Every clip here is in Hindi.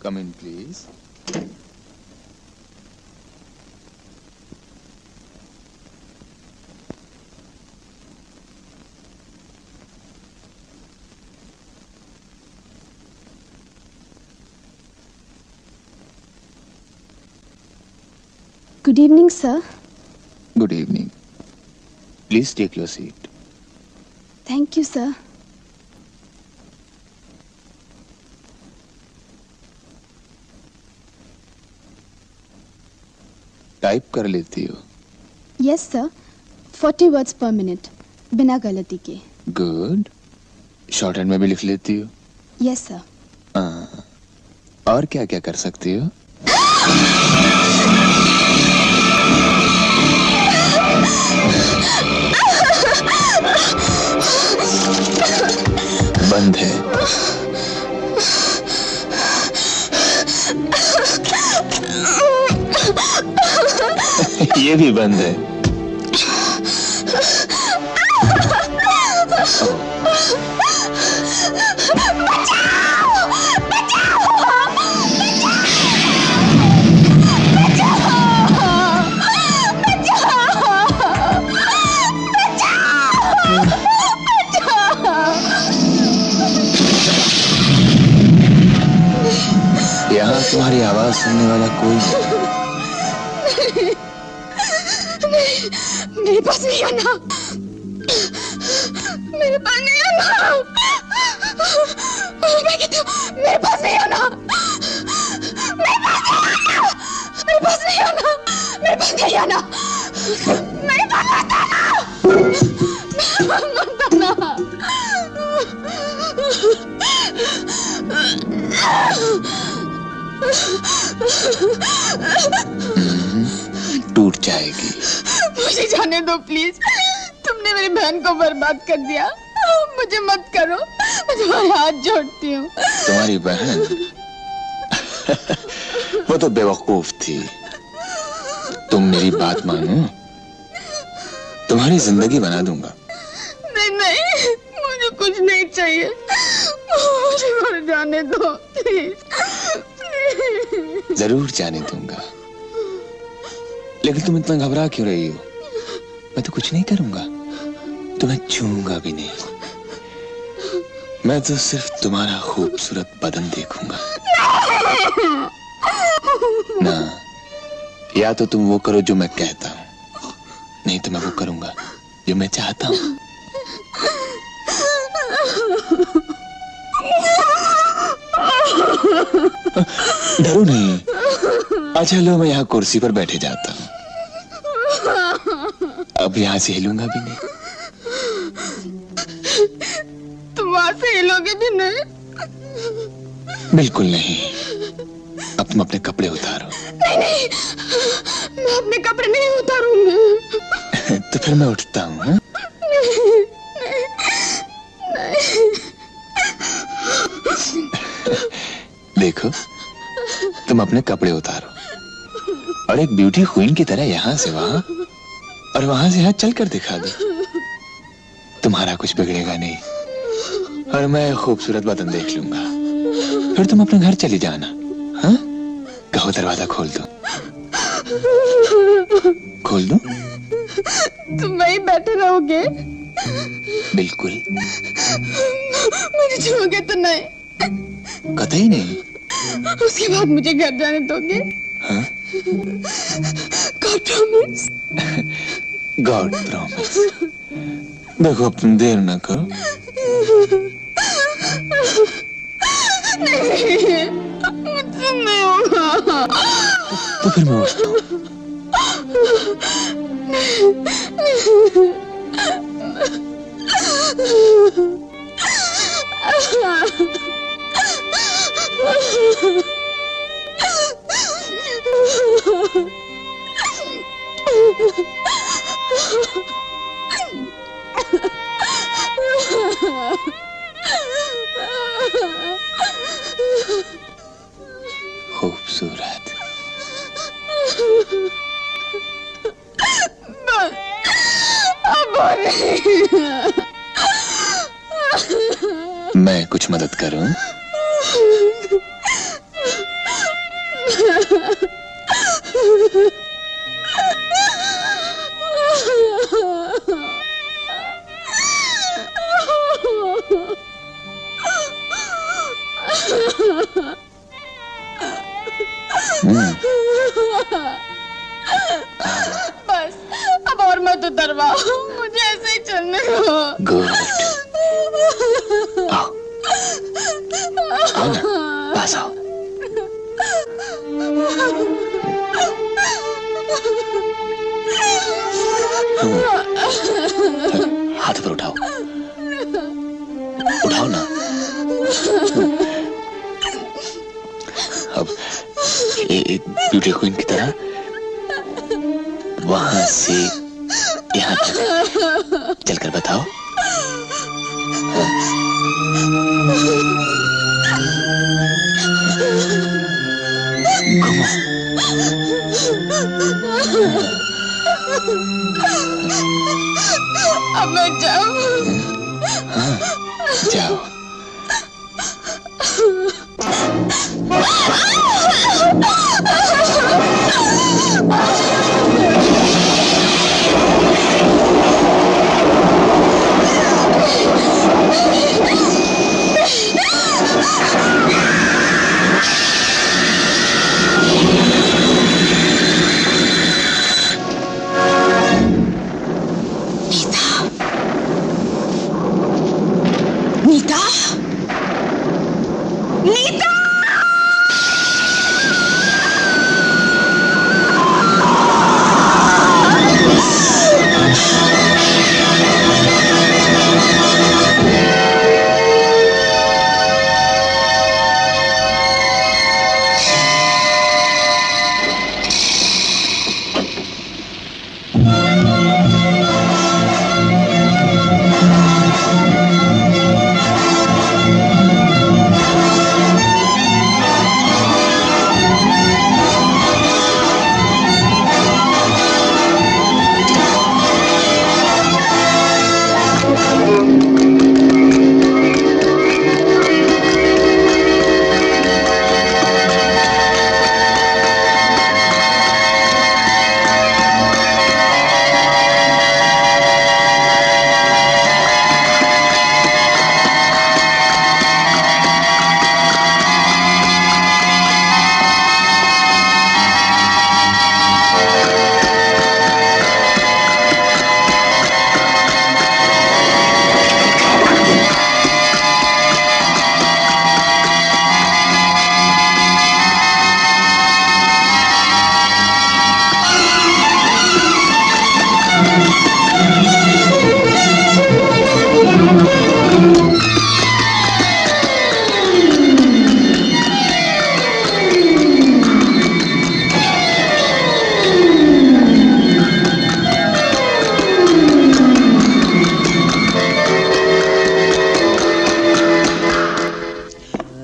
Come in, please. Good evening, sir. Good evening. Please take your seat. Thank you, sir. Type कर लेती हो Yes, sir. 40 words per minute. बिना गलती के गुड शॉर्ट हैंड में भी लिख लेती हो Yes, sir. हाँ। और क्या क्या कर सकती हो बंद है ये भी बंद है। तुम्हारी आवाज़ सुनने वाला कोई नहीं मेरे पास नहीं आना। मेरे पास नहीं आना। मैं कहती हूँ मेरे पास नहीं आना। मेरे पास नहीं आना। मेरे पास नहीं आना। मेरे पास नहीं आना। मेरे पास मत आना। मत आना। टूट जाएगी। मुझे जाने दो प्लीज़ तुमने मेरी बहन को बर्बाद कर दिया। मुझे मत करो। मैं तुम्हारे हाथ जोड़ती हूँ। तुम्हारी बहन? वो तो बेवकूफ़ थी। तुम मेरी बात मानो। तुम्हारी ज़िंदगी बना दूँगा। नहीं नहीं। मुझे कुछ नहीं चाहिए। मुझे जाने दो प्लीज़ ज़रूर जाने दूँगा। लेकिन तुम इतना घबरा क्यों रही हो? मैं तो कुछ नहीं करूँगा। तुम्हें छूँगा भी नहीं। मैं तो सिर्फ़ तुम्हारा खूबसूरत बदन देखूँगा। ना, या तो तुम वो करो जो मैं कहता हूँ। नहीं तो मैं वो करूँगा जो मैं चाहता हूँ। डरो नहीं। अच्छा लो मैं यहाँ कुर्सी पर बैठे जाता हूँ। अब यहाँ से हिलूँगा भी नहीं। तुम वहाँ से हिलोगे भी नहीं? बिल्कुल नहीं। अब तुम अपने कपड़े उतारो। नहीं नहीं मैं अपने कपड़े नहीं उतारूँगी। तो फिर मैं उठता हूँ हाँ? देखो तुम अपने कपड़े उतारो। और एक ब्यूटी क्वीन की तरह यहाँ से वहाँ और वहाँ से यहाँ चल कर दिखा दो। तुम्हारा कुछ बिगड़ेगा नहीं। और मैं खूबसूरत बदन देख लूँगा। फिर तुम अपने घर चली जाना हाँ? कहो दरवाज़ा खोल दो। खोल दो? तुम वहीं बैठे रहोगे? बिल्कुल। मुझे छूओगे तो नहीं। कतई नहीं। उसके बाद मुझे घर जाने दोगे? हाँ? God promise. गॉड प्रॉमिस देखो अब तुम देर ना करो। नहीं मुझसे नहीं होगा तो फिर मैं उठता हूँ। खूबसूरत। मैं कुछ मदद करूँ? उतरवाओ मुझे ऐसे ही चलने दो। गुड आओ आओ ना पास आओ हाथ पर उठाओ। उठाओ ना। अब ए- एक ब्यूटी क्वीन की तरह वहाँ से यहाँ चलकर बताओ। अब मैं जाऊँ। जाओ।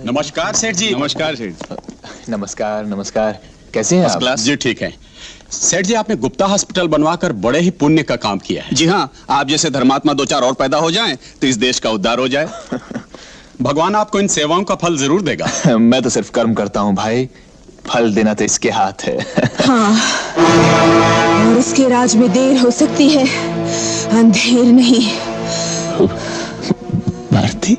नमस्कार सेठ जी। नमस्कार सेठ नमस्कार नमस्कार। कैसे हैं आप? क्लास जी ठीक है। सेठ जी आपने गुप्ता हॉस्पिटल बनवाकर बड़े ही पुण्य का काम किया है। जी हाँ आप जैसे धर्मात्मा दो चार और पैदा हो जाएँ तो इस देश का उद्धार हो जाए। भगवान आपको इन सेवाओं का फल ज़रूर देगा। मैं तो सिर्फ़ कर्म करता हूँ भाई। फल देना तो इसके हाथ है। और उसके राज में देर हो सकती है अंधेर नहीं। भारती?